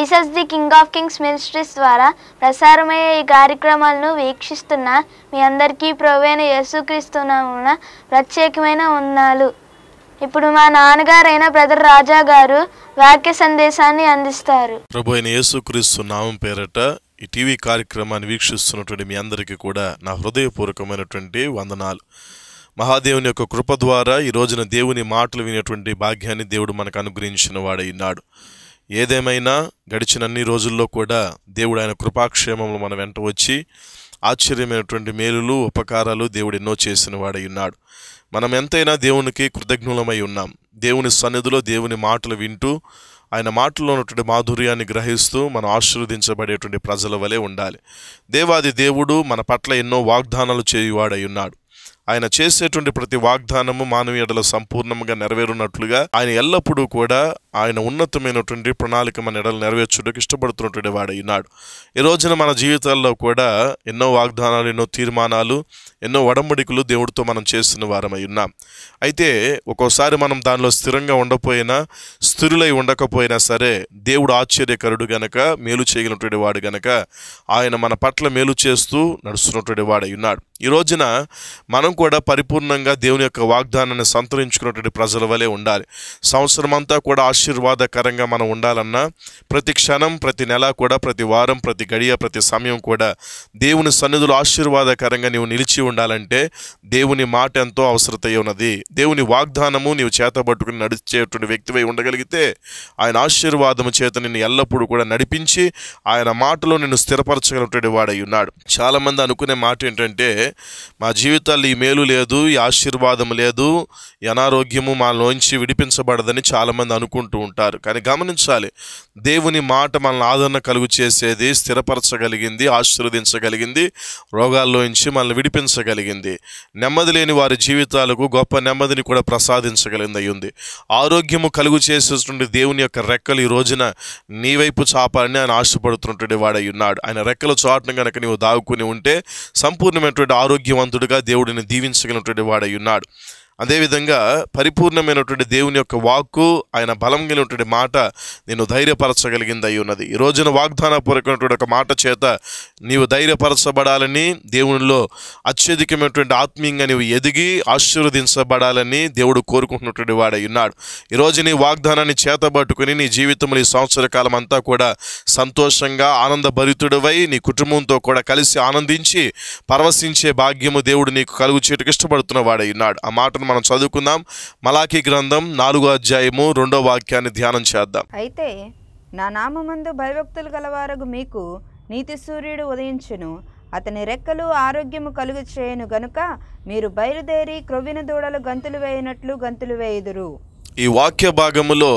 Jesus the King of Kings Ministries ద్వారా ప్రసారమయ్యే ఈ కార్యక్రమాలను వీక్షిస్తున్న మీ అందరికీ ప్రవేణ యేసుక్రీస్తున్న ప్రత్యేకమైన వందనాలు. ఇప్పుడు మా నాన్నగారైన బ్రదర్ రాజా గారు వాక్య సందేశాన్ని అందిస్తారు. ప్రభు అయిన యేసుక్రీస్తు నామం పేరట ఈ టీవీ కార్యక్రమాన్ని వీక్షిస్తున్నటువంటి మీ అందరికీ కూడా నా హృదయపూర్వకమైనటువంటి వందనాలు. మహాదేవుని యొక్క కృప ద్వారా ఈ రోజున దేవుని మాటలు వినేటువంటి భాగ్యాన్ని దేవుడు మనకు అనుగ్రహించిన వాడైనాడు ఉన్నాడు. ఏదేమైనా గడిచిన అన్ని రోజుల్లో కూడా దేవుడు ఆయన కృపాక్షేమములు మన వెంట వచ్చి ఆశ్చర్యమైనటువంటి మేలులు ఉపకారాలు దేవుడు ఎన్నో చేసిన వాడై ఉన్నాడు. మనం ఎంతైనా దేవునికి కృతజ్ఞులమై ఉన్నాం. దేవుని సన్నిధిలో దేవుని మాటలు వింటూ ఆయన మాటల్లో ఉన్నటువంటి మాధుర్యాన్ని గ్రహిస్తూ మనం ఆశీర్వదించబడేటువంటి ప్రజల వలె ఉండాలి. దేవాది దేవుడు మన పట్ల ఎన్నో వాగ్దానాలు చేయువాడై ఉన్నాడు. ఆయన చేసేటువంటి ప్రతి వాగ్దానము మానవీయతలో సంపూర్ణంగా నెరవేరున్నట్లుగా ఆయన ఎల్లప్పుడూ కూడా ఆయన ఉన్నతమైనటువంటి ప్రణాళిక మన ఎడలు నెరవేర్చుటకు ఇష్టపడుతున్నటువంటి వాడైనాడు ఈ రోజున మన జీవితాల్లో కూడా ఎన్నో వాగ్దానాలు ఎన్నో తీర్మానాలు ఎన్నో వడంబడికలు దేవుడితో మనం చేస్తున్న వారమై ఉన్నాం. అయితే ఒక్కోసారి మనం దానిలో స్థిరంగా ఉండకపోయినా స్థిరులై ఉండకపోయినా సరే దేవుడు ఆశ్చర్యకరుడు గనక మేలు చేయగలిగినటువంటి వాడు గనక ఆయన మన పట్ల మేలు చేస్తూ నడుస్తున్నటువంటి వాడై ఉన్నాడు. ఈ రోజున మనం కూడా పరిపూర్ణంగా దేవుని యొక్క వాగ్దానాన్ని సంతరించుకున్నటువంటి ప్రజల వలె ఉండాలి. సంవత్సరం అంతా కూడా ఆశీర్వాదకరంగా మనం ఉండాలన్నా ప్రతి క్షణం ప్రతి నెల కూడా ప్రతి వారం ప్రతి గడియ ప్రతి సమయం కూడా దేవుని సన్నిధులు ఆశీర్వాదకరంగా నీవు నిలిచి ఉండాలంటే దేవుని మాట ఎంతో అవసరత ఉన్నది దేవుని వాగ్దానము నీవు చేతబట్టుకుని నడిచేటువంటి వ్యక్తివై ఉండగలిగితే ఆయన ఆశీర్వాదము చేత నిన్ను ఎల్లప్పుడూ కూడా నడిపించి ఆయన మాటలో నిన్ను స్థిరపరచగలిగినటువంటి వాడై ఉన్నాడు. చాలామంది అనుకునే మాట ఏంటంటే మా జీవితాల్లో ఈ మేలు లేదు ఈ ఆశీర్వాదం లేదు ఈ అనారోగ్యము మాలోంచి విడిపించబడదని చాలామంది అనుకుంటూ ఉంటారు. కానీ గమనించాలి దేవుని మాట మనల్ని ఆదరణ కలుగు చేసేది స్థిరపరచగలిగింది ఆశీర్వదించగలిగింది రోగాల్లోంచి మనల్ని విడిపించగలిగింది. నెమ్మది లేని వారి జీవితాలకు గొప్ప నెమ్మదిని కూడా ప్రసాదించగలిగింది అయ్యింది ఆరోగ్యము కలుగు చేసేటువంటి దేవుని యొక్క రెక్కలు ఈ రోజున నీ వైపు చాపాలని ఆయన ఆశపడుతున్నటువంటి వాడై ఉన్నాడు. ఆయన రెక్కల చాటును కనుక నీవు దాగుకుని ఉంటే సంపూర్ణమైనటువంటి ఆరోగ్యవంతుడిగా దేవుడిని దీవించగలిగినటువంటి వాడై ఉన్నాడు. అదేవిధంగా పరిపూర్ణమైనటువంటి దేవుని యొక్క వాక్కు ఆయన బలం కలిగినటువంటి మాట నేను ధైర్యపరచగలిగింది అయి ఉన్నది. ఈ రోజున వాగ్దానపూర్వకమైనటువంటి ఒక మాట చేత నీవు ధైర్యపరచబడాలని దేవునిలో అత్యధికమైనటువంటి ఆత్మీయంగా నీవు ఎదిగి ఆశీర్వదించబడాలని దేవుడు కోరుకుంటున్నటువంటి వాడై ఉన్నాడు. ఈరోజు నీ వాగ్దానాన్ని చేతబట్టుకుని నీ జీవితంలో ఈ సంవత్సర కాలం అంతా కూడా సంతోషంగా ఆనందభరితుడివై నీ కుటుంబంతో కూడా కలిసి ఆనందించి పరవశించే భాగ్యము దేవుడు నీకు కలుగు చేయటకు ఇష్టపడుతున్న వాడై ఉన్నాడు. ఆ మాటను మనం చదువుకుందాం. మలాఖీ గ్రంథం నాలుగో అధ్యాయము రెండో వాక్యాన్ని ధ్యానం చేద్దాం. అయితే నా నామమందు భయభక్తులు గలవారగు మీకు నీతి సూర్యుడు ఉదయించును. అతని రెక్కలు ఆరోగ్యము కలుగు చేయను గనుక మీరు బయలుదేరి క్రొవ్విన దూడలు గంతులు వేయనట్లు గంతులు వేయుదురు. ఈ వాక్య భాగములో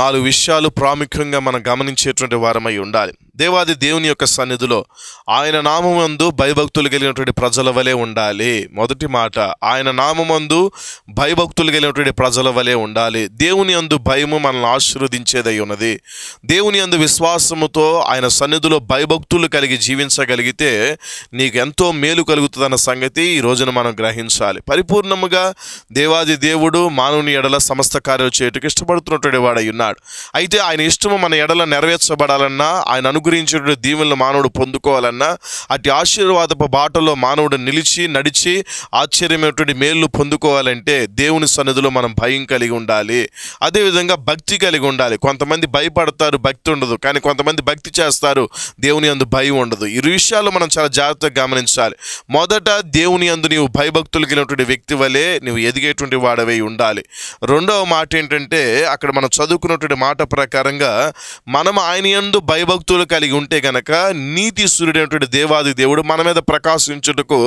నాలుగు విషయాలు ప్రాముఖ్యంగా మనం గమనించేటువంటి వారమై ఉండాలి. దేవాది దేవుని యొక్క సన్నిధిలో ఆయన నామందు భయభక్తులు కలిగినటువంటి ప్రజల వలె ఉండాలి. మొదటి మాట ఆయన నామందు భయభక్తులు కలిగినటువంటి ప్రజల వలె ఉండాలి. దేవుని అందు భయము మనల్ని ఆశీర్వదించేదై ఉన్నది. దేవుని అందు విశ్వాసముతో ఆయన సన్నిధిలో భయభక్తులు కలిగి జీవించగలిగితే నీకు ఎంతో మేలు కలుగుతుందన్న సంగతి ఈ రోజున మనం గ్రహించాలి. పరిపూర్ణముగా దేవాది దేవుడు మానవుని ఎడల సమస్త కార్యాలు చేయటకు ఇష్టపడుతున్నటువంటి వాడై ఉన్నాడు. అయితే ఆయన ఇష్టము మన ఎడల నెరవేర్చబడాలన్నా ఆయన అను అనుగ్రహించినటువంటి దీవెనలు మానవుడు పొందుకోవాలన్నా అటు ఆశీర్వాదపు బాటలో మానవుడు నిలిచి నడిచి ఆశ్చర్యమైనటువంటి మేలు పొందుకోవాలంటే దేవుని సన్నిధిలో మనం భయం కలిగి ఉండాలి. అదేవిధంగా భక్తి కలిగి ఉండాలి. కొంతమంది భయపడతారు భక్తి ఉండదు. కానీ కొంతమంది భక్తి చేస్తారు దేవుని అందు భయం ఉండదు. ఈ విషయాలు మనం చాలా జాగ్రత్తగా గమనించాలి. మొదట దేవుని అందు నీవు భయభక్తులు కలిగినటువంటి వ్యక్తి వలె నువ్వు ఎదిగేటువంటి వాడవై ఉండాలి. రెండవ మాట ఏంటంటే అక్కడ మనం చదువుకున్నటువంటి మాట ప్రకారంగా మనం ఆయన యందు భయభక్తులు కలిగి ఉంటే గనక నీతి సూర్యుడైనటువంటి దేవాది దేవుడు మన మీద ప్రకాశించుటకు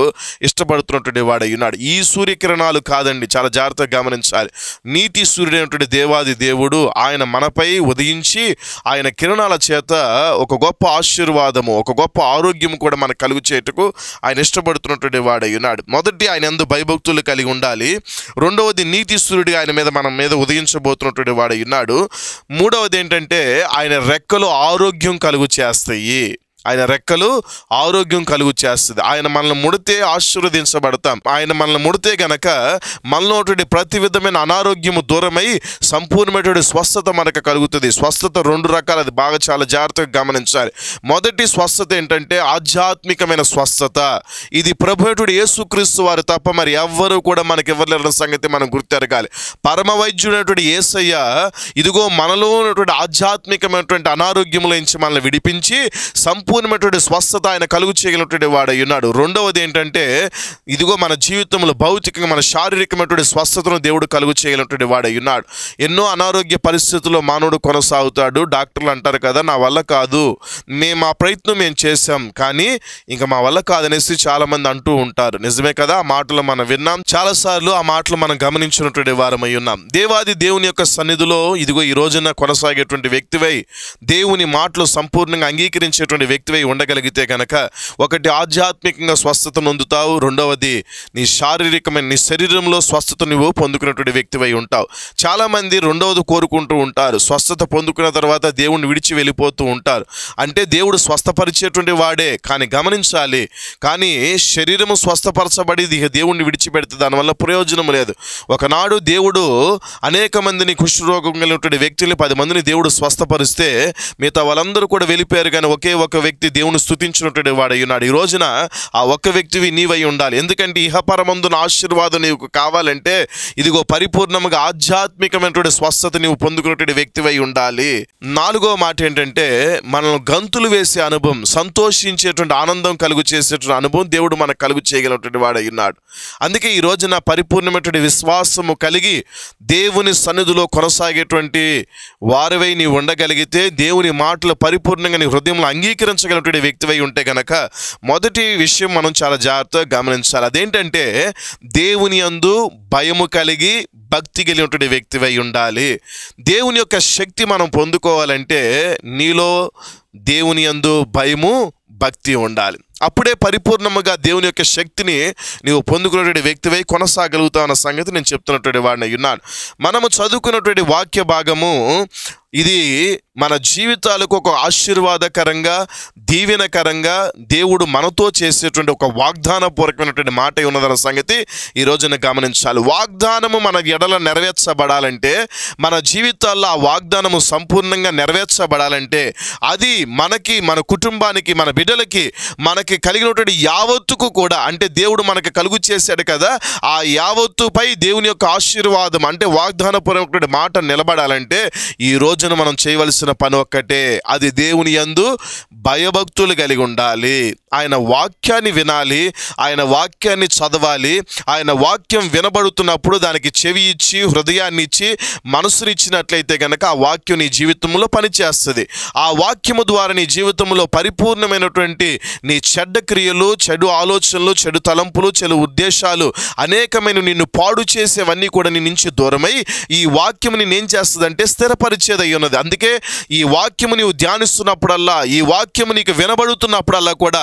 ఇష్టపడుతున్నటువంటి వాడై ఉన్నాడు. ఈ సూర్యకిరణాలు కాదండి చాలా జాగ్రత్తగా గమనించాలి. నీతి సూర్యుడైనటువంటి దేవాది దేవుడు ఆయన మనపై ఉదయించి ఆయన కిరణాల చేత ఒక గొప్ప ఆశీర్వాదము ఒక గొప్ప ఆరోగ్యం కూడా మనకు కలుగు చేయటకు ఆయన ఇష్టపడుతున్నటువంటి వాడై ఉన్నాడు. మొదటి ఆయన ఎందు భయభక్తులు కలిగి ఉండాలి. రెండవది నీతి సూర్యుడిగా ఆయన మీద మన మీద ఉదయించబోతున్నటువంటి వాడై ఉన్నాడు. మూడవది ఏంటంటే ఆయన రెక్కలు ఆరోగ్యం కలుగు చేస్తాయి ఆయన రెక్కలు ఆరోగ్యం కలుగు చేస్తుంది ఆయన మనల్ని ముడితే ఆశీర్వదించబడతాం. ఆయన మనల్ని ముడితే గనక మనలో ప్రతి విధమైన అనారోగ్యము దూరమై సంపూర్ణమైనటువంటి స్వస్థత మనకు కలుగుతుంది. స్వస్థత రెండు రకాలు అది బాగా చాలా జాగ్రత్తగా గమనించాలి. మొదటి స్వస్థత ఏంటంటే ఆధ్యాత్మికమైన స్వస్థత. ఇది ప్రభుటుడు యేసుక్రీస్తు వారు తప్ప మరి ఎవ్వరూ కూడా మనకి ఇవ్వలేరన్న సంగతి మనం గుర్తెరగాలి. పరమ వైద్యుడైనటువంటి యేసయ్య ఇదిగో మనలో ఉన్నటువంటి ఆధ్యాత్మికమైనటువంటి అనారోగ్యముల నుంచి మనల్ని విడిపించి సంపూర్ణ సంపూర్ణమైనటువంటి స్వస్థత ఆయన కలుగు చేయగలిగినటువంటి వాడై ఉన్నాడు. రెండవది ఏంటంటే ఇదిగో మన జీవితంలో భౌతికంగా మన శారీరకమైనటువంటి స్వస్థతను దేవుడు కలుగు చేయగలిగినటువంటి వాడై ఉన్నాడు. ఎన్నో అనారోగ్య పరిస్థితుల్లో మానవుడు కొనసాగుతాడు. డాక్టర్లు అంటారు కదా నా వల్ల కాదు. మేము ఆ ప్రయత్నం మేము చేశాం కానీ ఇంకా మా వల్ల కాదనేసి చాలా మంది అంటూ ఉంటారు. నిజమే కదా ఆ మాటలు మనం విన్నాం. చాలాసార్లు ఆ మాటలు మనం గమనించినటువంటి వారమై ఉన్నాం. దేవాది దేవుని యొక్క సన్నిధిలో ఇదిగో ఈ రోజున కొనసాగేటువంటి వ్యక్తివై దేవుని మాటలు సంపూర్ణంగా అంగీకరించేటువంటి వ్యక్తి వ్యక్తివై ఉండగలిగితే కనుక ఒకటి ఆధ్యాత్మికంగా స్వస్థత నొందుతావు రెండవది నీ శారీరకమైన నీ శరీరంలో స్వస్థత నువ్వు పొందుకున్నటువంటి వ్యక్తివై ఉంటావు. చాలామంది రెండవది కోరుకుంటూ ఉంటారు. స్వస్థత పొందుకున్న తర్వాత దేవుణ్ణి విడిచి వెళ్ళిపోతూ ఉంటారు. అంటే దేవుడు స్వస్థపరిచేటువంటి వాడే కానీ గమనించాలి. కానీ శరీరము స్వస్థపరచబడి దేవుణ్ణి విడిచిపెడితే దానివల్ల ప్రయోజనం లేదు. ఒకనాడు దేవుడు అనేక మందిని కుష్ఠరోగం కలిగినటువంటి వ్యక్తుల్ని పది మందిని దేవుడు స్వస్థపరిస్తే మిగతా వాళ్ళందరూ కూడా వెళ్ళిపోయారు. కానీ ఒకే ఒక వ్యక్తి దేవుని స్థుతించినటువంటి వాడై ఉన్నాడు. ఈ రోజున ఆ ఒక్క వ్యక్తివి నీవై ఉండాలి. ఎందుకంటే ఇహపరమందున ఆశీర్వాదం నీకు కావాలంటే ఇదిగో పరిపూర్ణంగా ఆధ్యాత్మికమైనటువంటి స్వస్థత నీవు పొందుకున్నటువంటి వ్యక్తివై ఉండాలి. నాలుగో మాట ఏంటంటే మనల్ని గంతులు వేసే అనుభవం సంతోషించేటువంటి ఆనందం కలుగు చేసేటువంటి అనుభవం దేవుడు మనకు కలుగు చేయగలిగినటువంటి వాడై ఉన్నాడు. అందుకే ఈ రోజున పరిపూర్ణమైనటువంటి విశ్వాసము కలిగి దేవుని సన్నిధిలో కొనసాగేటువంటి వారివై నీవు ఉండగలిగితే దేవుని మాటలు పరిపూర్ణంగా నీ హృదయంలో అంగీకరించగలిగినటువంటి వ్యక్తివై ఉంటే కనుక మొదటి విషయం మనం చాలా జాగ్రత్తగా గమనించాలి. అదేంటంటే దేవుని అందు భయము కలిగి భక్తి కలిగినటువంటి వ్యక్తివై ఉండాలి. దేవుని యొక్క శక్తి మనం పొందుకోవాలంటే నీలో దేవుని యందు భయము భక్తి ఉండాలి. అప్పుడే పరిపూర్ణముగా దేవుని యొక్క శక్తిని నీవు పొందుకున్నటువంటి వ్యక్తివై కొనసాగలుగుతావు అన్న సంగతి నేను చెప్తున్నటువంటి వాడిని ఉన్నాను మనము చదువుకున్నటువంటి వాక్య భాగము ఇది మన జీవితాలకు ఒక ఆశీర్వాదకరంగా దీవెనకరంగా దేవుడు మనతో చేసేటువంటి ఒక వాగ్దానపూర్వకమైనటువంటి మాట ఉన్నదన్న సంగతి ఈ రోజున గమనించాలి. వాగ్దానము మన ఎడల నెరవేర్చబడాలంటే మన జీవితాల్లో ఆ వాగ్దానము సంపూర్ణంగా నెరవేర్చబడాలంటే అది మనకి మన కుటుంబానికి మన బిడ్డలకి మనకి కలిగినటువంటి యావత్తుకు కూడా అంటే దేవుడు మనకి కలుగు చేశాడు కదా ఆ యావత్తుపై దేవుని యొక్క ఆశీర్వాదం అంటే వాగ్దానపూర్వకమైన మాట నిలబడాలంటే ఈ రోజు రోజున మనం చేయవలసిన పని ఒక్కటే. అది దేవుని యందు భయభక్తులు కలిగి ఉండాలి. ఆయన వాక్యాన్ని వినాలి. ఆయన వాక్యాన్ని చదవాలి. ఆయన వాక్యం వినబడుతున్నప్పుడు దానికి చెవి ఇచ్చి హృదయాన్ని ఇచ్చి మనసునిచ్చినట్లయితే కనుక ఆ వాక్యం నీ జీవితంలో పనిచేస్తుంది. ఆ వాక్యము ద్వారా నీ జీవితంలో పరిపూర్ణమైనటువంటి నీ చెడ్డ క్రియలు చెడు ఆలోచనలు చెడు తలంపులు చెడు ఉద్దేశాలు అనేకమైన నిన్ను పాడు చేసేవన్నీ కూడా నీ నుంచి దూరమై ఈ వాక్యం ఏం చేస్తుందంటే స్థిరపరిచేది అయి ఉన్నది అందుకే ఈ వాక్యము నీవు ధ్యానిస్తున్నప్పుడల్లా ఈ వాక్యము నీకు వినబడుతున్నప్పుడల్లా కూడా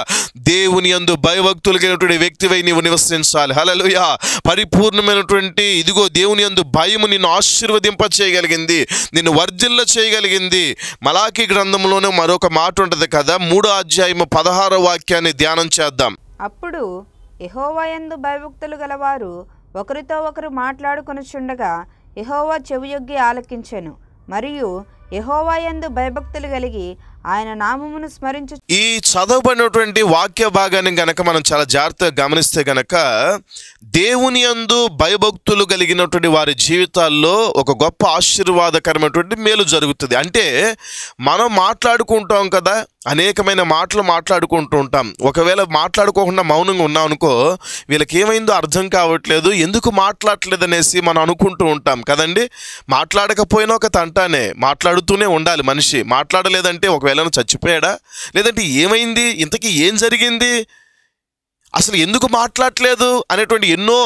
దేవుని యందు భయభక్తులు కలిగినటువంటి వ్యక్తివై నీవు నివసించాలి. హలలుయ పరిపూర్ణమైనటువంటి ఇదిగో దేవుని యందు భయము నిన్ను ఆశీర్వదింప చేయగలిగింది నిన్ను వర్జిల్ల చేయగలిగింది. మలాకి గ్రంథంలోనే మరొక మాట ఉంటుంది కదా మూడో అధ్యాయము పదహారో వాక్యాన్ని ధ్యానం చేద్దాం. అప్పుడు యెహోవాయందు భయభక్తులు గలవారు ఒకరితో ఒకరు మాట్లాడుకొనుచుండగా యెహోవా చెవియొగ్గి ఆలకించెను. మరియు యహోవాయందు భయభక్తులు కలిగి ఆయన నామమును స్మరించు ఈ చదవబడినటువంటి వాక్య భాగాన్ని గనక మనం చాలా జాగ్రత్తగా గమనిస్తే గనక దేవుని యందు భయభక్తులు కలిగినటువంటి వారి జీవితాల్లో ఒక గొప్ప ఆశీర్వాదకరమైనటువంటి మేలు జరుగుతుంది. అంటే మనం మాట్లాడుకుంటాం కదా అనేకమైన మాటలు మాట్లాడుకుంటూ ఉంటాం. ఒకవేళ మాట్లాడుకోకుండా మౌనంగా ఉన్నాం అనుకో వీళ్ళకి ఏమైందో అర్థం కావట్లేదు ఎందుకు మాట్లాడట్లేదు అనేసి మనం అనుకుంటూ ఉంటాం కదండి? మాట్లాడకపోయినా ఒక తంటానే మాట్లాడుతూనే ఉండాలి మనిషి. మాట్లాడలేదంటే ఒకవేళ చచ్చిపోయాడా? లేదంటే ఏమైంది? ఇంతకీ ఏం జరిగింది? అసలు ఎందుకు మాట్లాడట్లేదు అనేటువంటి ఎన్నో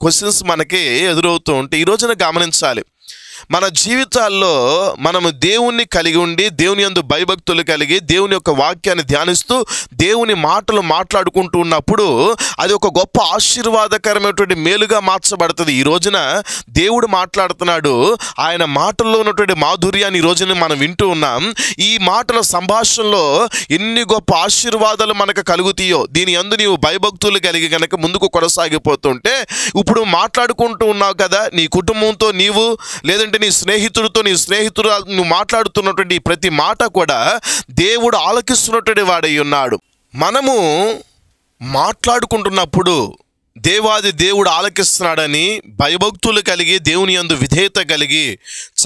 క్వశ్చన్స్ మనకి ఎదురవుతూ ఉంటాయి ఈ రోజున గమనించాలి. మన జీవితాల్లో మనము దేవుణ్ణి కలిగి ఉండి దేవుని యందు భయభక్తులు కలిగి దేవుని యొక్క వాక్యాన్ని ధ్యానిస్తూ దేవుని మాటలు మాట్లాడుకుంటూ ఉన్నప్పుడు అది ఒక గొప్ప ఆశీర్వాదకరమైనటువంటి మేలుగా మార్చబడుతుంది. ఈ రోజున దేవుడు మాట్లాడుతున్నాడు. ఆయన మాటల్లో ఉన్నటువంటి మాధుర్యాన్ని ఈ రోజున మనం వింటూ ఉన్నాం. ఈ మాటల సంభాషణలో ఎన్ని గొప్ప ఆశీర్వాదాలు మనకు కలుగుతాయో దీని అందు నీవు భయభక్తులు కలిగి కనుక ముందుకు కొనసాగిపోతుంటే ఇప్పుడు మాట్లాడుకుంటూ ఉన్నావు కదా నీ కుటుంబంతో నీవు లేదంటే నీ స్నేహితుడితో నీ స్నేహితుడు నువ్వు మాట్లాడుతున్నటువంటి ప్రతి మాట కూడా దేవుడు ఆలకిస్తున్నటువంటి వాడై ఉన్నాడు. మనము మాట్లాడుకుంటున్నప్పుడు దేవాది దేవుడు ఆలకిస్తున్నాడని భయభక్తులు కలిగి దేవుని యందు విధేయత కలిగి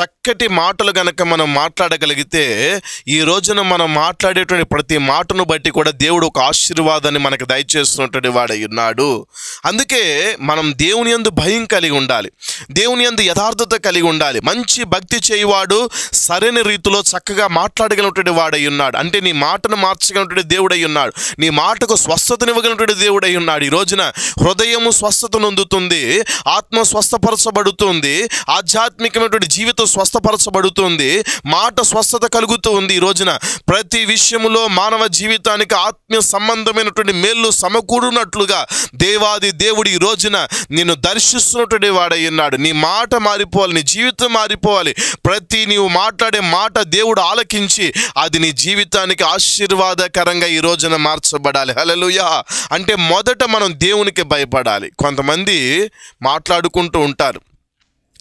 చక్కటి మాటలు గనక మనం మాట్లాడగలిగితే ఈ రోజున మనం మాట్లాడేటువంటి ప్రతి మాటను బట్టి కూడా దేవుడు ఒక ఆశీర్వాదాన్ని మనకు దయచేస్తున్నటువంటి వాడై ఉన్నాడు. అందుకే మనం దేవుని యందు భయం కలిగి ఉండాలి. దేవుని యందు యథార్థత కలిగి ఉండాలి. మంచి భక్తి చేయువాడు సరైన రీతిలో చక్కగా మాట్లాడగలిగినటువంటి వాడై ఉన్నాడు. అంటే నీ మాటను మార్చగలిగినటువంటి దేవుడై ఉన్నాడు. నీ మాటకు స్వస్థతనివ్వగలిగినటువంటి దేవుడై ఉన్నాడు. ఈ రోజున హృదయము స్వస్థత నొందుతుంది ఆత్మ స్వస్థపరచబడుతుంది. ఆధ్యాత్మికమైనటువంటి జీవితం స్వస్థపరచబడుతుంది మాట స్వస్థత కలుగుతూ ఉంది ఈ రోజున. ప్రతి విషయంలో మానవ జీవితానికి ఆత్మీయ సంబంధమైనటువంటి మేళ్ళు సమకూడునట్లుగా దేవాది దేవుడు ఈ రోజున నిన్ను దర్శిస్తున్నటువంటి వాడై ఉన్నాడు. నీ మాట మారిపోవాలి నీ జీవితం మారిపోవాలి. ప్రతి నీవు మాట్లాడే మాట దేవుడు ఆలకించి అది నీ జీవితానికి ఆశీర్వాదకరంగా ఈ రోజున మార్చబడాలి. హలలుయా అంటే మొదట మనం దేవునికి భయపడాలి. కొంతమంది మాట్లాడుకుంటూ ఉంటారు.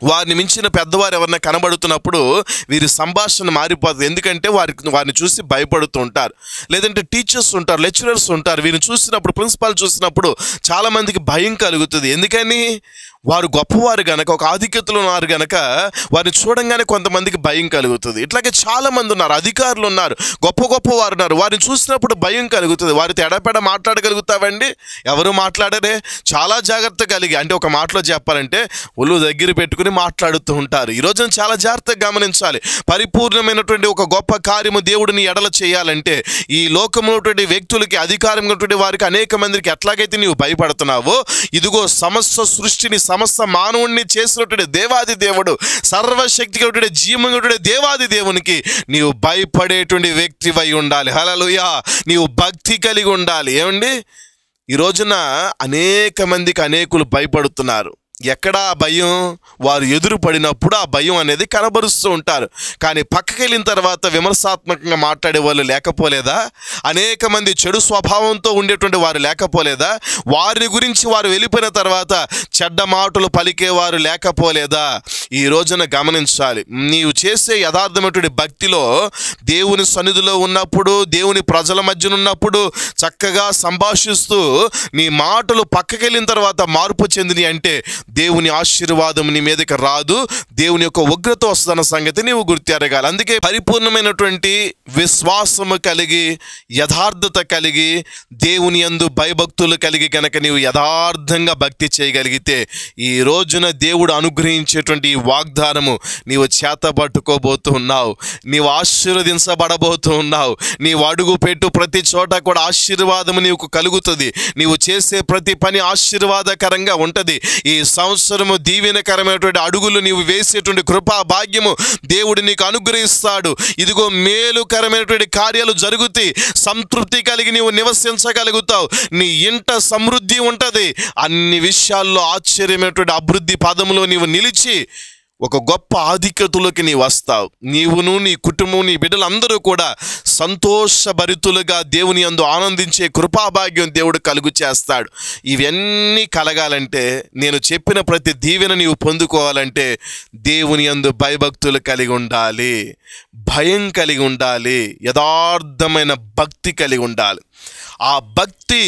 వారిని మించిన పెద్దవారు ఎవరైనా కనబడుతున్నప్పుడు వీరి సంభాషణ మారిపోతుంది. ఎందుకంటే వారికి వారిని చూసి భయపడుతూ ఉంటారు. లేదంటే టీచర్స్ ఉంటారు లెక్చరర్స్ ఉంటారు. వీరిని చూసినప్పుడు ప్రిన్సిపాల్ చూసినప్పుడు చాలామందికి భయం కలుగుతుంది. ఎందుకని? వారు గొప్పవారు గనక ఒక ఆధిక్యతలు ఉన్నారు గనక వారిని చూడంగానే కొంతమందికి భయం కలుగుతుంది. ఇట్లాగే చాలామంది ఉన్నారు అధికారులు ఉన్నారు గొప్ప గొప్ప వారు ఉన్నారు. వారిని చూసినప్పుడు భయం కలుగుతుంది. వారితో ఎడపెడ మాట్లాడగలుగుతావండి? ఎవరు మాట్లాడరే? చాలా జాగ్రత్త కలిగి అంటే ఒక మాటలో చెప్పాలంటే ఒళ్ళు దగ్గర పెట్టుకుని మాట్లాడుతూ ఉంటారు. ఈ రోజున చాలా జాగ్రత్తగా గమనించాలి. పరిపూర్ణమైనటువంటి ఒక గొప్ప కార్యము దేవుడిని ఎడల చేయాలంటే ఈ లోకములటువంటి వ్యక్తులకి అధికారం ఉన్నటువంటి వారికి అనేక మందికి ఎట్లాగైతే నీవు భయపడుతున్నావో ఇదిగో సమస్త సృష్టిని సమస్త మానవుణ్ణి చేసినటువంటి దేవాది దేవుడు సర్వశక్తి జీవమైనటువంటి దేవాది దేవునికి నీవు భయపడేటువంటి వ్యక్తివై ఉండాలి. హలలుయా నీవు భక్తి కలిగి ఉండాలి. ఏమండి? ఈ రోజున అనేక మందికి అనేకులు భయపడుతున్నారు. ఎక్కడా ఆ భయం? వారు ఎదురు పడినప్పుడు ఆ భయం అనేది కనబరుస్తూ ఉంటారు. కానీ పక్కకి వెళ్ళిన తర్వాత విమర్శాత్మకంగా మాట్లాడే వాళ్ళు లేకపోలేదా? అనేక మంది చెడు స్వభావంతో ఉండేటువంటి వారు లేకపోలేదా? వారిని గురించి వారు వెళ్ళిపోయిన తర్వాత చెడ్డ మాటలు పలికేవారు లేకపోలేదా? ఈ రోజున గమనించాలి. నీవు చేసే యథార్థమైనటువంటి భక్తిలో దేవుని సన్నిధిలో ఉన్నప్పుడు దేవుని ప్రజల మధ్యన ఉన్నప్పుడు చక్కగా సంభాషిస్తూ నీ మాటలు పక్కకెళ్ళిన తర్వాత మార్పు చెందిని అంటే దేవుని ఆశీర్వాదం నీ మీదకి రాదు. దేవుని యొక్క ఉగ్రత వస్తున్న సంగతి నీవు గుర్తెరగాలి. అందుకే పరిపూర్ణమైనటువంటి విశ్వాసము కలిగి యథార్థత కలిగి దేవుని యందు భయభక్తులు కలిగి కనుక నీవు యథార్థంగా భక్తి చేయగలిగితే ఈ రోజున దేవుడు అనుగ్రహించేటువంటి ఈ వాగ్దానము నీవు చేతబట్టుకోబోతూ ఉన్నావు. నీవు ఆశీర్వదించబడబోతూ ఉన్నావు. నీవు అడుగు పెట్టు ప్రతి చోట కూడా ఆశీర్వాదము నీకు కలుగుతుంది. నీవు చేసే ప్రతి పని ఆశీర్వాదకరంగా ఉంటుంది. ఈ సం సంవత్సరము దీవెనకరమైనటువంటి అడుగులు నీవు వేసేటువంటి కృపా భాగ్యము దేవుడు నీకు అనుగ్రహిస్తాడు. ఇదిగో మేలుకరమైనటువంటి కార్యాలు జరుగుతాయి. సంతృప్తి కలిగి నీవు నివసించగలుగుతావు. నీ ఇంట సమృద్ధి ఉంటుంది. అన్ని విషయాల్లో ఆశ్చర్యమైనటువంటి అభివృద్ధి పదములో నీవు నిలిచి ఒక గొప్ప ఆధిక్యతలోకి నీ వస్తావు. నీవును నీ కుటుంబం నీ బిడ్డలందరూ కూడా సంతోషభరితులుగా దేవుని యందు ఆనందించే కృపాభాగ్యం దేవుడు కలుగు చేస్తాడు. ఇవన్నీ కలగాలంటే నేను చెప్పిన ప్రతి దీవెన నీవు పొందుకోవాలంటే దేవుని యందు భయభక్తులు కలిగి ఉండాలి. భయం కలిగి ఉండాలి. యథార్థమైన భక్తి కలిగి ఉండాలి. ఆ భక్తి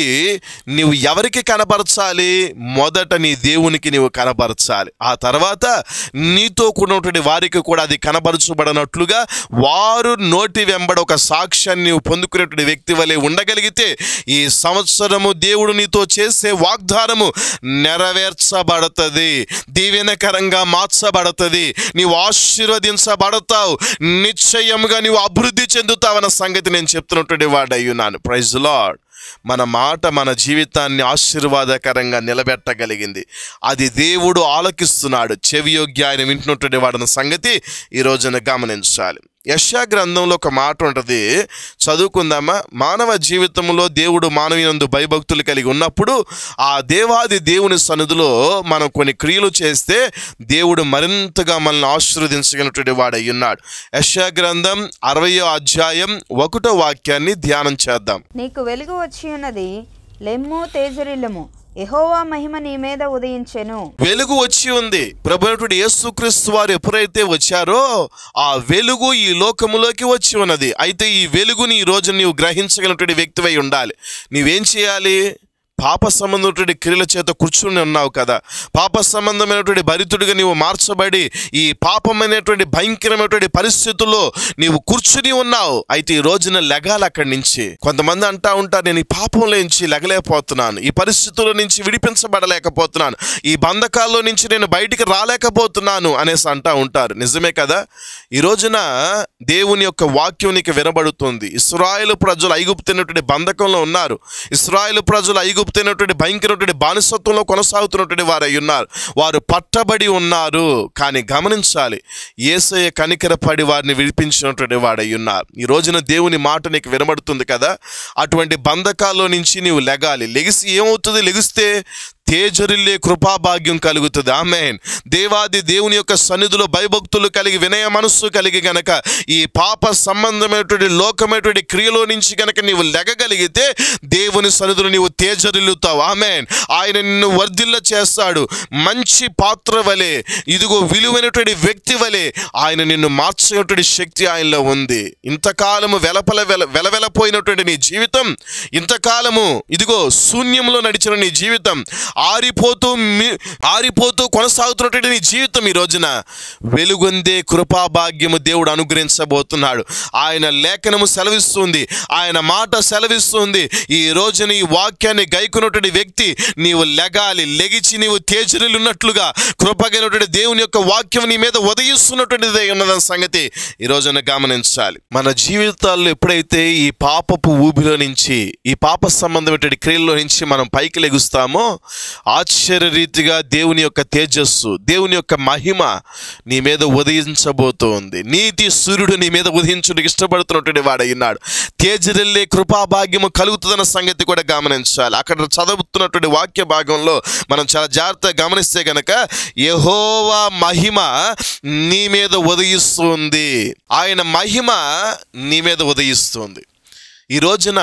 నీవు ఎవరికి కనపరచాలి మొదట నీ దేవునికి నీవు కనపరచాలి ఆ తర్వాత నీతో కూడినటువంటి వారికి కూడా అది కనపరచబడినట్లుగా వారు నోటి వెంబడ ఒక సాక్ష్యాన్ని నీవు పొందుకునేటువంటి వ్యక్తి వలె ఉండగలిగితే ఈ సంవత్సరము దేవుడు నీతో చేసే వాగ్దానము నెరవేర్చబడుతుంది. దీవెనకరంగా మార్చబడుతుంది. నీవు ఆశీర్వదించబడతావు. నిశ్చయముగా నీవు అభివృద్ధి చెందుతావన్న సంగతి నేను చెప్తున్నటువంటి వాడయ్యున్నాను. ప్రైజ్ లాడ్ మన మాట మన జీవితాన్ని ఆశీర్వాదకరంగా నిలబెట్టగలిగింది. అది దేవుడు ఆలకిస్తున్నాడు. చెవియోగ్య ఆయన వింటున్నటువంటి వాడిన సంగతి ఈ రోజున గమనించాలి. యశా గ్రంథంలో ఒక మాట ఉంటుంది చదువుకుందామా? మానవ జీవితంలో దేవుడు మానవీనందు భయభక్తులు కలిగి ఉన్నప్పుడు ఆ దేవాది దేవుని సన్నిధిలో మనం కొన్ని క్రియలు చేస్తే దేవుడు మరింతగా మనల్ని ఆశీర్వదించగలిగినటువంటి వాడై ఉన్నాడు. యశా గ్రంథం అరవయో అధ్యాయం ఒకటో వాక్యాన్ని ధ్యానం చేద్దాం. నీకు వెలుగు వచ్చి ఉన్నది లెమ్ము తేజరిల్లము. ఎహోవా మహిమ నీ మీద ఉదయించెను. వెలుగు వచ్చి ఉంది. ప్రభుత్వ యేసుక్రీస్తు వారు ఎప్పుడైతే వచ్చారో ఆ వెలుగు ఈ లోకములోకి వచ్చి ఉన్నది. అయితే ఈ వెలుగుని ఈ రోజు నీవు గ్రహించగలిగినటువంటి వ్యక్తివై ఉండాలి. నీవేం చేయాలి? పాప సంబంధమైనటువంటి క్రియల చేత కూర్చుని ఉన్నావు కదా. పాప సంబంధమైనటువంటి భరితుడిగా నీవు మార్చబడి ఈ పాపమైనటువంటి భయంకరమైనటువంటి పరిస్థితుల్లో నీవు కూర్చుని ఉన్నావు. అయితే ఈ రోజున లెగాలి అక్కడి నుంచి. కొంతమంది అంటా ఉంటారు నేను ఈ పాపంలో నుంచి లెగలేకపోతున్నాను. ఈ పరిస్థితుల నుంచి విడిపించబడలేకపోతున్నాను. ఈ బంధకాల్లో నుంచి నేను బయటికి రాలేకపోతున్నాను. అనేసి అంటా ఉంటారు. నిజమే కదా? ఈ రోజున దేవుని యొక్క వాక్యం నీకు వినబడుతుంది. ఇస్రాయేల్ ప్రజలు ఐగుప్తున్నటువంటి బంధకంలో ఉన్నారు. ఇస్రాయేల్ ప్రజలు ఐగుప్తున్నటువంటి భయంకరమైనటువంటి బానిసత్వంలో కొనసాగుతున్నటువంటి వారై ఉన్నారు. వారు పట్టబడి ఉన్నారు. కానీ గమనించాలి ఏసయ కనికరపడి వారిని విడిపించినటువంటి వాడై ఉన్నారు. ఈ రోజున దేవుని మాట నీకు వినబడుతుంది కదా? అటువంటి బంధకాల్లో నుంచి నీవు లెగాలి. లెగిసి ఏమవుతుంది? లెగిస్తే తేజరిల్లే కృపాభాగ్యం కలుగుతుంది. ఆమెన్. దేవాది దేవుని యొక్క సన్నిధిలో భయభక్తులు కలిగి వినయ మనస్సు కలిగి గనక ఈ పాప సంబంధమైనటువంటి లోకమైనటువంటి క్రియలో నుంచి గనక నీవు లెగగలిగితే దేవుని సన్నిధిలో నీవు తేజరిల్లుతావు. ఆమెన్. ఆయన నిన్ను వర్ధిల్ల చేస్తాడు. మంచి పాత్ర వలె ఇదిగో విలువైనటువంటి వ్యక్తి వలె ఆయన నిన్ను మార్చేటువంటి శక్తి ఆయనలో ఉంది. ఇంతకాలము వెలపల వెల వెలవెలపోయినటువంటి నీ జీవితం ఇంతకాలము ఇదిగో శూన్యంలో నడిచిన నీ జీవితం ఆరిపోతూ మీ- ఆరిపోతూ కొనసాగుతున్నటువంటి నీ జీవితం ఈ రోజున. వెలుగొందే కృపాభాగ్యము దేవుడు అనుగ్రహించబోతున్నాడు. ఆయన లేఖనము సెలవిస్తుంది. ఆయన మాట సెలవిస్తుంది. ఈ రోజున ఈ వాక్యాన్ని గైకున్నటువంటి వ్యక్తి నీవు లెగాలి లెగిచి నీవు తేజరిల్లున్నట్లుగా కృపగలిగినటువంటి దేవుని యొక్క వాక్యం నీ మీద ఉదయిస్తున్నటువంటిదే ఉన్నదన్న సంగతి ఈ రోజున గమనించాలి. మన జీవితాల్లో ఎప్పుడైతే ఈ పాపపు ఊబిలో నుంచి ఈ పాప సంబంధమైనటువంటి క్రియల్లో నుంచి మనం పైకి లెగుస్తామో ఆశ్చర్యరీతిగా దేవుని యొక్క తేజస్సు దేవుని యొక్క మహిమ నీ మీద ఉదయించబోతోంది. నీతి సూర్యుడు నీ మీద ఉదయించుడికి ఇష్టపడుతున్నటువంటి వాడయ్యున్నాడు తేజరిల్లే కృపాభాగ్యము కలుగుతుందన్న సంగతి కూడా గమనించాలి. అక్కడ చదువుతున్నటువంటి వాక్య భాగంలో మనం చాలా జాగ్రత్తగా గమనిస్తే కనుక యహోవా మహిమ నీ మీద ఉదయిస్తుంది. ఆయన మహిమ నీ మీద ఉదయిస్తుంది. ఈ రోజున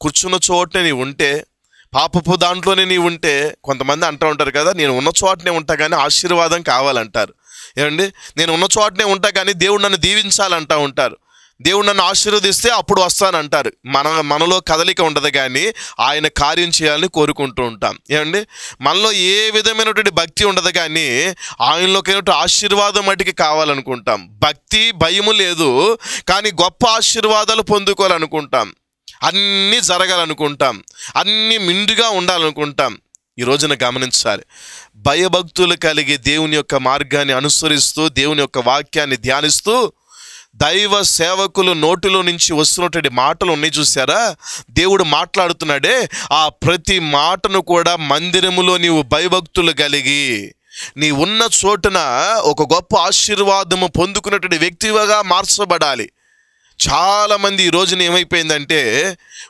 కూర్చున్న చోటనే నీవు ఉంటే పాపపు దాంట్లోనే నీవు ఉంటే కొంతమంది అంటూ ఉంటారు కదా నేను ఉన్న చోటనే ఉంటా కానీ ఆశీర్వాదం కావాలంటారు. ఏమండి? నేను ఉన్న చోటనే ఉంటా కానీ దేవుడు నన్ను దీవించాలంటా ఉంటారు. దేవుడు నన్ను ఆశీర్వదిస్తే అప్పుడు వస్తానంటారు. మన మనలో కదలిక ఉండదు కానీ ఆయన కార్యం చేయాలని కోరుకుంటూ ఉంటాం. ఏమండి? మనలో ఏ విధమైనటువంటి భక్తి ఉండదు కానీ ఆయనలోకి ఆశీర్వాదం మటుకి కావాలనుకుంటాం. భక్తి భయము లేదు కానీ గొప్ప ఆశీర్వాదాలు పొందుకోవాలనుకుంటాం. అన్నీ జరగాలనుకుంటాం అన్నీ మిండుగా ఉండాలనుకుంటాం. ఈ రోజున గమనించాలి. భయభక్తులు కలిగి దేవుని యొక్క మార్గాన్ని అనుసరిస్తూ దేవుని యొక్క వాక్యాన్ని ధ్యానిస్తూ దైవ సేవకులు నోటిలో నుంచి వస్తున్నటువంటి మాటలు ఉన్నాయి చూసారా దేవుడు మాట్లాడుతున్నాడే ఆ ప్రతి మాటను కూడా మందిరములో నీవు భయభక్తులు కలిగి నీ ఉన్న చోటున ఒక గొప్ప ఆశీర్వాదము పొందుకున్నటువంటి వ్యక్తిగా మార్చబడాలి. చాలామంది ఈ రోజున ఏమైపోయిందంటే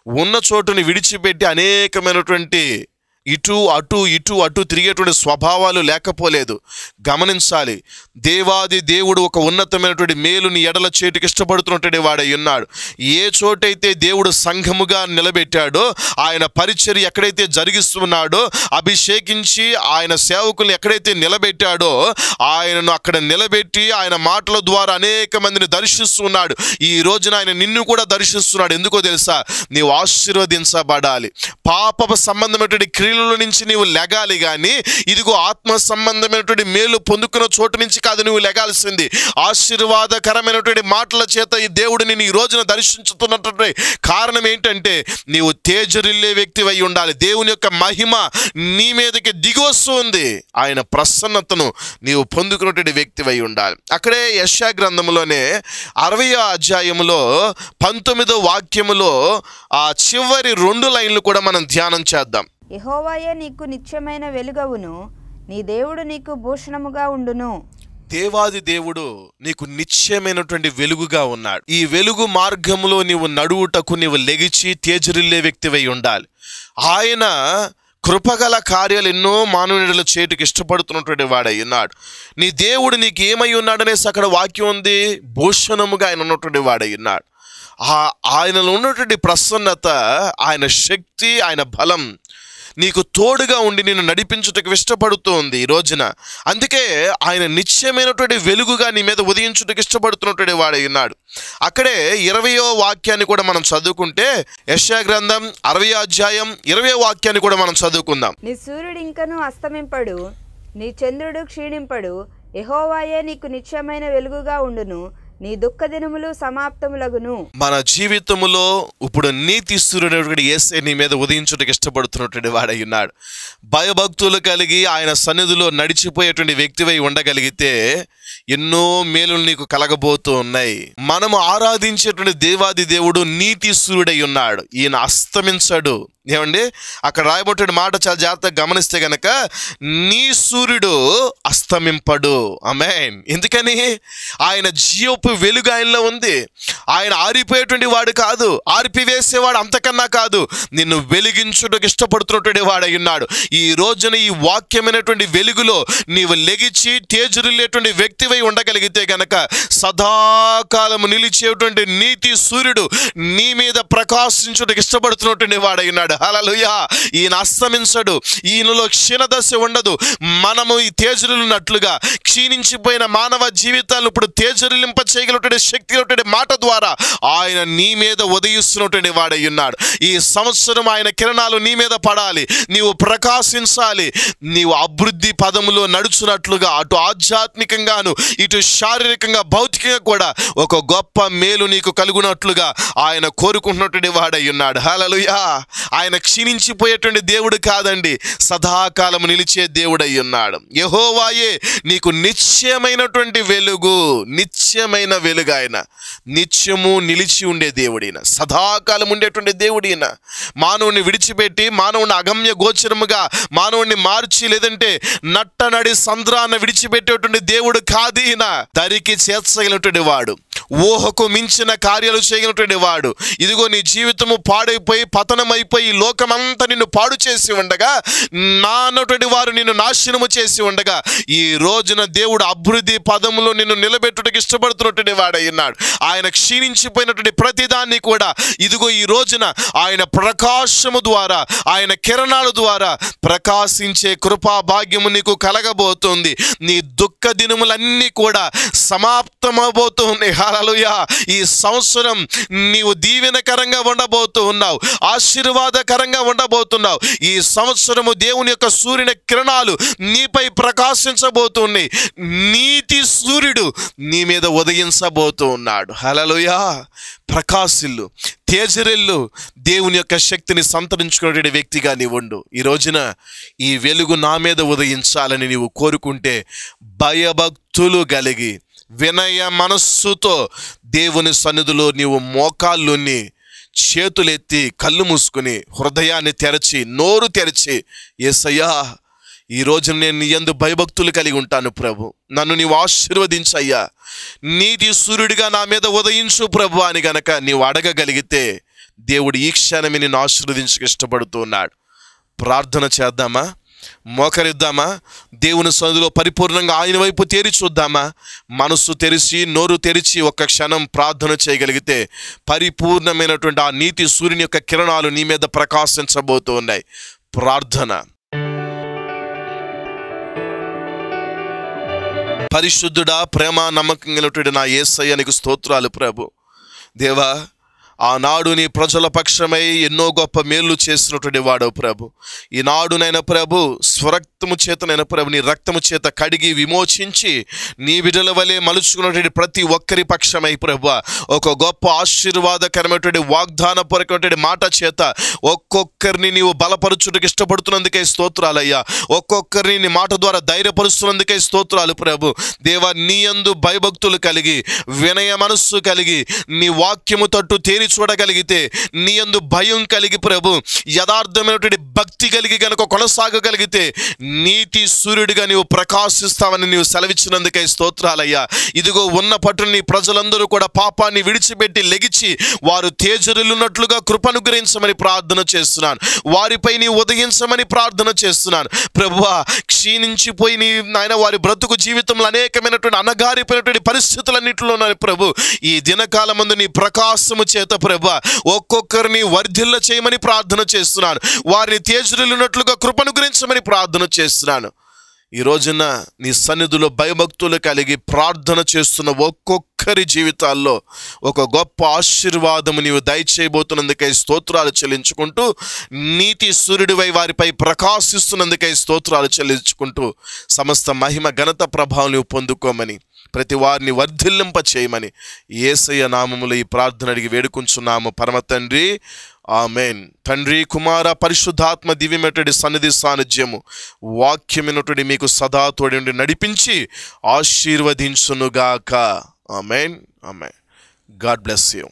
ఉన్న చోటుని విడిచిపెట్టి అనేకమైనటువంటి ఇటు అటు ఇటు అటు తిరిగేటువంటి స్వభావాలు లేకపోలేదు. గమనించాలి. దేవాది దేవుడు ఒక ఉన్నతమైనటువంటి మేలుని ఎడల చేటికి ఇష్టపడుతున్నటువంటి వాడై ఉన్నాడు. ఏ చోటైతే దేవుడు సంఘముగా నిలబెట్టాడో ఆయన పరిచర్య ఎక్కడైతే జరిగిస్తున్నాడో అభిషేకించి ఆయన సేవకుల్ని ఎక్కడైతే నిలబెట్టాడో ఆయనను అక్కడ నిలబెట్టి ఆయన మాటల ద్వారా అనేక మందిని దర్శిస్తున్నాడు. ఈ రోజున ఆయన నిన్ను కూడా దర్శిస్తున్నాడు. ఎందుకో తెలుసా? నీవు ఆశీర్వదించబడాలి. పాప సంబంధమైనటువంటి శరీరంలో నుంచి నీవు లెగాలి కానీ ఇదిగో ఆత్మ సంబంధమైనటువంటి మేలు పొందుకున్న చోటు నుంచి కాదు నువ్వు లెగాల్సింది. ఆశీర్వాదకరమైనటువంటి మాటల చేత ఈ దేవుడు నేను ఈ రోజున దర్శించుతున్నటువంటి కారణం ఏంటంటే నీవు తేజరిల్లే వ్యక్తి అయి ఉండాలి. దేవుని యొక్క మహిమ నీ మీదకి దిగొస్తుంది ఆయన ప్రసన్నతను నీవు పొందుకున్నటువంటి వ్యక్తి అయి ఉండాలి. అక్కడే యశా గ్రంథంలోనే అరవై అధ్యాయములో పంతొమ్మిదో వాక్యములో ఆ చివరి రెండు లైన్లు కూడా మనం ధ్యానం చేద్దాం. యహోవాయే నీకు నిత్యమైన వెలుగవును. నీ దేవుడు నీకు భూషణముగా ఉండును. దేవాది దేవుడు నీకు నిశ్చయమైనటువంటి వెలుగుగా ఉన్నాడు. ఈ వెలుగు మార్గంలో నీవు నడువుటకు నీవు లెగిచి తేజరిల్లే వ్యక్తివై ఉండాలి. ఆయన కృపగల కార్యాలు ఎన్నో మానవునిలో చేటుకి ఇష్టపడుతున్నటువంటి వాడై ఉన్నాడు. నీ దేవుడు నీకు ఏమై ఉన్నాడనేసి అక్కడ వాక్యం ఉంది. భూషణముగా ఆయన ఉన్నటువంటి వాడై ఉన్నాడు. ఆ ఆయనలో ఉన్నటువంటి ప్రసన్నత ఆయన శక్తి ఆయన బలం నీకు తోడుగా ఉండి నిన్ను నడిపించుటకు ఇష్టపడుతోంది ఈ రోజున. అందుకే ఆయన నిశ్చయమైనటువంటి వెలుగుగా నీ మీద ఉదయించుటకు ఇష్టపడుతున్నటువంటి వాడై ఉన్నాడు. అక్కడే ఇరవయో వాక్యాన్ని కూడా మనం చదువుకుంటే యశా గ్రంథం అరవై అధ్యాయం ఇరవై వాక్యాన్ని కూడా మనం చదువుకుందాం. నీ సూర్యుడు ఇంకను అస్తమింపడు నీ చంద్రుడు క్షీణింపడు ఎహోవాయే నీకు నిత్యమైన వెలుగుగా ఉండును. నీ దుఃఖ దినములు సమాప్తములగును. మన జీవితములో ఇప్పుడు నీతి సూర్యుడు ఏసే నీ మీద ఉదయించుటకు ఇష్టపడుతున్నటువంటి వాడై ఉన్నాడు. భయభక్తులు కలిగి ఆయన సన్నిధిలో నడిచిపోయేటువంటి వ్యక్తివై ఉండగలిగితే ఎన్నో మేలులు నీకు కలగబోతూ ఉన్నాయి. మనము ఆరాధించేటువంటి దేవాది దేవుడు నీతి సూర్యుడై ఉన్నాడు. ఈయన అస్తమించడు. ఏమండి? అక్కడ రాయబట్టిన మాట చాలా జాగ్రత్తగా గమనిస్తే గనక నీ సూర్యుడు అస్తమింపడు. అమెన్ ఎందుకని? ఆయన జీవపు వెలుగు ఆయనలో ఉంది. ఆయన ఆరిపోయేటువంటి వాడు కాదు ఆరిపివేసేవాడు అంతకన్నా కాదు నిన్ను వెలిగించుటకు ఇష్టపడుతున్నటువంటి వాడై ఉన్నాడు. ఈ రోజున ఈ వాక్యమైనటువంటి వెలుగులో నీవు లెగిచి తేజురిల్లేటువంటి వ్యక్తివై ఉండగలిగితే గనక సదాకాలము నిలిచేటువంటి నీతి సూర్యుడు నీ మీద ప్రకాశించుటకు ఇష్టపడుతున్నటువంటి వాడై ఉన్నాడు. హలలుయా ఈయన అస్తమించడు ఈయనలో క్షీణదశ ఉండదు. మనము ఈ తేజరులున్నట్లుగా క్షీణించిపోయిన మానవ జీవితాలు ఇప్పుడు తేజరులింపచే చేయగలటువంటి శక్తి ఉన్నటువంటి మాట ద్వారా ఆయన నీ మీద ఉదయిస్తున్నటువంటి వాడై ఉన్నాడు. ఈ సంవత్సరం ఆయన కిరణాలు నీ మీద పడాలి. నీవు ప్రకాశించాలి. నీవు అభివృద్ధి పదములో నడుచున్నట్లుగా అటు ఆధ్యాత్మికంగాను ఇటు శారీరకంగా భౌతికంగా కూడా ఒక గొప్ప మేలు నీకు కలుగునట్లుగా ఆయన కోరుకుంటున్నటువంటి వాడై ఉన్నాడు. హలలుయా ఆయన క్షీణించిపోయేటువంటి దేవుడు కాదండి. సదాకాలం నిలిచే దేవుడై ఉన్నాడు. యహోవాయే నీకు నిశ్చయమైనటువంటి వెలుగు నిత్యమైన వెలుగు ఆయన నిత్యము నిలిచి ఉండే దేవుడైన సదాకాలం ఉండేటువంటి దేవుడైన మానవుని విడిచిపెట్టి మానవుని అగమ్య గోచరముగా మానవుని మార్చి లేదంటే నట్టనడి సంద్రాన విడిచిపెట్టేటువంటి దేవుడు కాదీన దరికి చేర్చగలిగినటువంటి వాడు ఊహకు మించిన కార్యాలు చేయనటువంటి వాడు. ఇదిగో నీ జీవితము పాడైపోయి పతనమైపోయి లోకమంతా నిన్ను పాడు చేసి ఉండగా నా అన్నటువంటి వారు నిన్ను నాశనము చేసి ఉండగా ఈ రోజున దేవుడు అభివృద్ధి పదములో నిన్ను నిలబెట్టుటకు ఉన్నటువంటి వాడై ఉన్నాడు. ఆయన క్షీణించిపోయినటువంటి ప్రతిదాన్ని కూడా ఇదిగో ఈ రోజున ఆయన ప్రకాశము ద్వారా ఆయన కిరణాల ద్వారా ప్రకాశించే కృపా భాగ్యము నీకు కలగబోతుంది. నీ దుఃఖ దినములన్నీ కూడా సమాప్తమవబోతుంది. హలలుయా ఈ సంవత్సరం నీవు దీవెనకరంగా ఉండబోతూ ఉన్నావు. ఆశీర్వాదకరంగా ఉండబోతున్నావు. ఈ సంవత్సరము దేవుని యొక్క సూర్యుని కిరణాలు నీపై ప్రకాశించబోతున్నాయి. నీతి సూర్యుడు నీ మీద ఉదయం ఉదయించబోతూ ఉన్నాడు. హలలుయా ప్రకాశిల్లు తేజరిల్లు దేవుని యొక్క శక్తిని సంతరించుకునే వ్యక్తిగా నీవు ఉండు. ఈ రోజున ఈ వెలుగు నా మీద ఉదయించాలని నీవు కోరుకుంటే భయభక్తులు కలిగి వినయ మనస్సుతో దేవుని సన్నిధిలో నీవు మోకాళ్ళుని చేతులెత్తి కళ్ళు మూసుకుని హృదయాన్ని తెరచి నోరు తెరచి ఏసయ్యా ఈ రోజు నేను నీ ఎందు భయభక్తులు కలిగి ఉంటాను ప్రభు. నన్ను నీవు ఆశీర్వదించయ్యా. నీటి సూర్యుడిగా నా మీద ఉదయించు ప్రభు అని గనక నీవు అడగగలిగితే దేవుడు ఈ క్షణమే నేను ఆశీర్వదించక ఇష్టపడుతున్నాడు. ప్రార్థన చేద్దామా? మోకరిద్దామా? దేవుని సన్నిధిలో పరిపూర్ణంగా ఆయన వైపు తేరి చూద్దామా? మనస్సు తెరిచి నోరు తెరిచి ఒక్క క్షణం ప్రార్థన చేయగలిగితే పరిపూర్ణమైనటువంటి ఆ నీతి సూర్యుని యొక్క కిరణాలు నీ మీద ప్రకాశించబోతూ ఉన్నాయి ప్రార్థన. పరిశుద్ధుడా ప్రేమ నమ్మకం గలటుడు నా ఏసయ్యనికి స్తోత్రాలు ప్రభు. దేవా ఆనాడు నీ ప్రజల పక్షమై ఎన్నో గొప్ప మేలు చేసినటువంటి వాడవు ప్రభు. ఈనాడునైనా ప్రభు ప్రభు రక్తము చేత ప్రభు నీ రక్తము చేత కడిగి విమోచించి నీ విడుల వలె మలుచుకున్నటువంటి ప్రతి ఒక్కరి పక్షమై ప్రభు. ఒక గొప్ప ఆశీర్వాదకరమైనటువంటి వాగ్దానపరమైనటువంటి మాట చేత ఒక్కొక్కరిని నీవు బలపరచుటకు ఇష్టపడుతున్నందుకే స్తోత్రాలయ్యా. ఒక్కొక్కరిని నీ మాట ద్వారా ధైర్యపరుస్తున్నందుకే స్తోత్రాలు ప్రభు. దేవా నీ యందు భయభక్తులు కలిగి వినయ మనస్సు కలిగి నీ వాక్యము తట్టు తేరి చూడగలిగితే నీ యందు భయం కలిగి ప్రభు. యథార్థమైనటువంటి భక్తి కలిగి గనుక కొనసాగగలిగితే నీతి సూర్యుడిగా నీవు ప్రకాశిస్తావని నీవు సెలవిచ్చినందుకే స్తోత్రాలయ్యా. ఇదిగో ఉన్న పట్టు నీ ప్రజలందరూ కూడా పాపాన్ని విడిచిపెట్టి లెగిచి వారు తేజరులున్నట్లుగా కృపనుగ్రహించమని ప్రార్థన చేస్తున్నాను. వారిపై నీ ఉదయించమని ప్రార్థన చేస్తున్నాను. ప్రభువా క్షీణించిపోయి నీ నాయన వారి బ్రతుకు జీవితంలో అనేకమైనటువంటి అనగారిపోయినటువంటి పరిస్థితులన్నింటిలో ఉన్నాయి ప్రభు. ఈ దినకాలమందు నీ ప్రకాశము చేత ప్రభు ఒక్కొక్కరిని వర్ధిల్ల చేయమని ప్రార్థన చేస్తున్నాను. వారిని తేజరులున్నట్లుగా కృపనుగ్రహించమని ప్రార్థన చేస్తున్నాను ఈ రోజున నీ సన్నిధిలో భయభక్తులు కలిగి ప్రార్థన చేస్తున్న ఒక్కొక్కరి జీవితాల్లో ఒక గొప్ప ఆశీర్వాదము నీవు దయచేయబోతున్నందుకై స్తోత్రాలు చెల్లించుకుంటూ నీతి సూర్యుడివై వారిపై ప్రకాశిస్తున్నందుకై స్తోత్రాలు చెల్లించుకుంటూ సమస్త మహిమ ఘనత ప్రభావం పొందుకోమని ప్రతి వారిని వర్ధిల్లింప చేయమని ఏసయ్య నామములో ఈ ప్రార్థన అడిగి వేడుకుంటున్నాము పరమ తండ్రి ఆమెన్. తండ్రి కుమార పరిశుద్ధాత్మ దివ్యమైనటువంటి సన్నిధి సాన్నిధ్యము వాక్యమినటుడి మీకు సదా తోడి నడిపించి ఆశీర్వదించునుగాక. Amen amen. God bless you.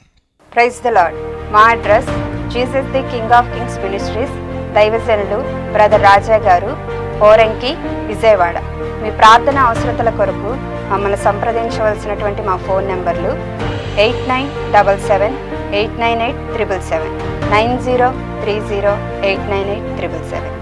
Praise the Lord మా address Jesus the King of Kings Ministries దైవజనులు బ్రదర్ రాజా గారు ఓరంకి విజయవాడ. మీ ప్రార్థన అవసరతల కొరకు మమ్మల్ని సంప్రదించవలసినటువంటి మా ఫోన్ నెంబర్లు eight nine double seven eight nine eight triple seven. Nine zero three zero eight nine eight triple seven.